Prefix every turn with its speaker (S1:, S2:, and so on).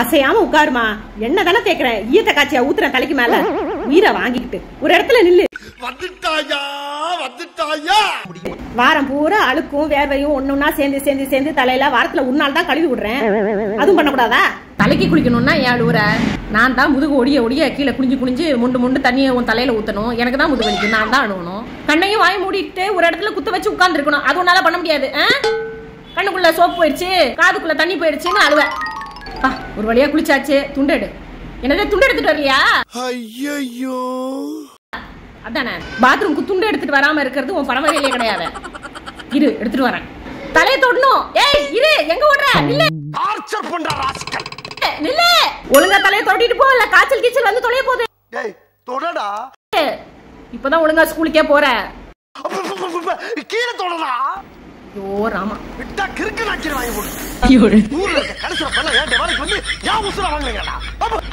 S1: அசையாம உட்காருமா? என்ன தானே தேக்குறேன் ஈயத்த காய்ச்சியா ஊத்துறேன் தலைக்கு மேல? உயிரை வாங்கிக்கிட்டு. ஒரு இடத்துல நில்லு.
S2: வந்துட்டாயா? வந்துட்டாயா?
S1: வாரம் பூரா அழுக்கும் வேர்வையும் ஒண்ணுன்னா சேர்ந்து சேர்ந்து சேர்ந்து தலையில வாரத்துல நாள் தான் கழுவி விடுறேன். அதுவும் பண்ணக்கூடாதா? தலைக்கு குளிக்கணும்னா ஏன் அழுவுற? நான் தான் முதுகு ஒடிய ஒடிய கீழே குனிஞ்சு குனிஞ்சு முண்டு முண்டு தண்ணியை உன் தலையில ஊத்தணும். எனக்கு தான் முதுகு வலிக்கும் நான் தான் அழுவணும். கண்ணையும் வாய் மூடிட்டு ஒரு இடத்துல குத்த வச்சு உட்கார்ந்துருக்கணும். அது உன்னால பண்ண முடியாது? கண்ணுக்குள்ள சோப்பு போயிடுச்சு காதுக்குள்ள தண்ணி போயிடுச்சுன்னு அழுவேன் ஒரு வழியா குளிச்சாச்சு. துண்டு எடு. என்னதே துண்டு எடுத்துட்டு வரலையா?
S2: ஐயோ
S1: அதானே பாத்ரூம்க்கு துண்டு எடுத்துட்டு வராம இருக்கிறது உன் பரம்பரையிலே கிடையாது. இரு எடுத்துட்டு வரேன். தலையை தொடணும் ஏய் இரு எங்க ஓடுற? நில்லு.
S2: டார்ச்சர் பண்ற ராஸ்கல்.
S1: நில்லு. ஒழுங்கா தலையை தொட்டிட்டு போ இல்ல காய்ச்சல் கீச்சல் வந்து தொலைய போகுது.
S2: டேய் தொடடா.
S1: இப்பதான் ஒழுங்கா ஸ்கூலுக்கே போற.
S2: கீழே தொடடா.
S1: ஐயோ ராமா.
S2: விட்டா கிறுக்கு நாக்கி வாங்கி போடு ஊர்ல இருக்க கடைசியில பண்ண